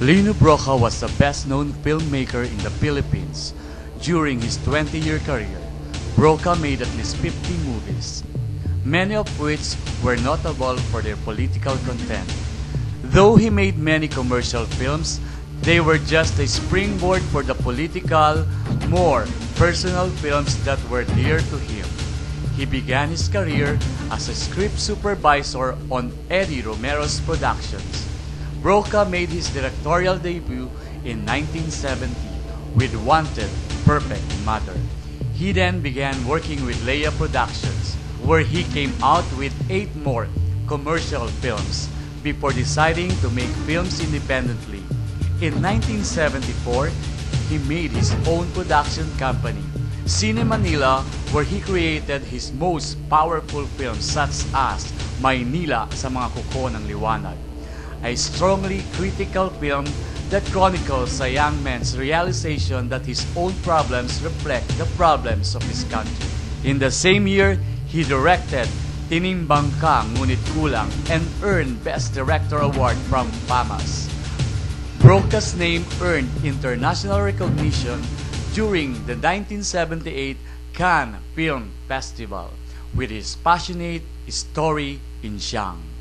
Lino Brocka was the best-known filmmaker in the Philippines. During his 20-year career, Brocka made at least 50 movies, many of which were notable for their political content. Though he made many commercial films, they were just a springboard for the political, more personal films that were dear to him. He began his career as a script supervisor on Eddie Romero's productions. Brocka made his directorial debut in 1970 with Wanted Perfect Mother. He then began working with Lea Productions, where he came out with eight more commercial films before deciding to make films independently. In 1974, he made his own production company, Cine Manila, where he created his most powerful films such as Maynila sa mga kuko ng liwanag, a strongly critical film that chronicles a young man's realization that his own problems reflect the problems of his country. In the same year, he directed Tinimbang Ka Ngunit Kulang and earned Best Director Award from FAMAS. Broca's name earned international recognition during the 1978 Cannes Film Festival with his passionate story in Xiang.